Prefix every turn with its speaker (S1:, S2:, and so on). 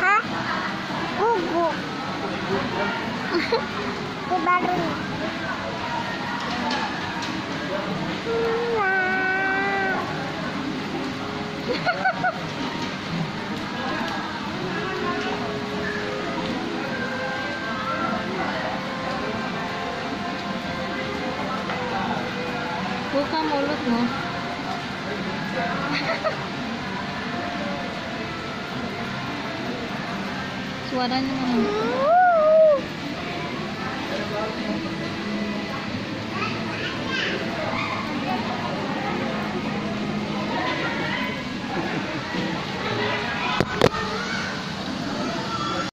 S1: Hah? Gugu. Di baru nih. Nah.
S2: Buka mulutmu. suaranya. mana